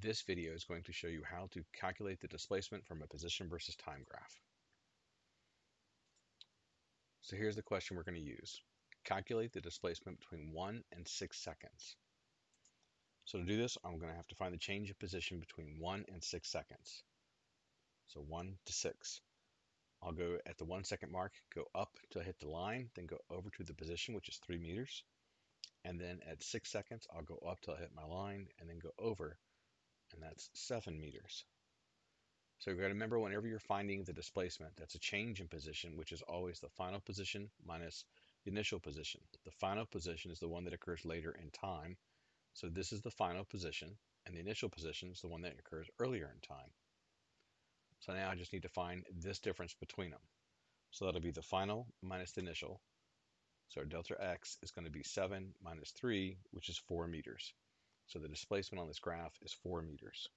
This video is going to show you how to calculate the displacement from a position versus time graph. So here's the question we're going to use. Calculate the displacement between 1 and 6 seconds. So to do this, I'm going to have to find the change of position between 1 and 6 seconds. So 1 to 6. I'll go at the 1 second mark, go up till I hit the line, then go over to the position, which is 3 meters. And then at 6 seconds, I'll go up till I hit my line, and then go over and that's 7 meters. So you've got to remember whenever you're finding the displacement, that's a change in position, which is always the final position minus the initial position. The final position is the one that occurs later in time. So this is the final position, and the initial position is the one that occurs earlier in time. So now I just need to find this difference between them. So that'll be the final minus the initial. So our delta x is going to be 7 minus 3, which is 4 meters. So the displacement on this graph is 4 meters.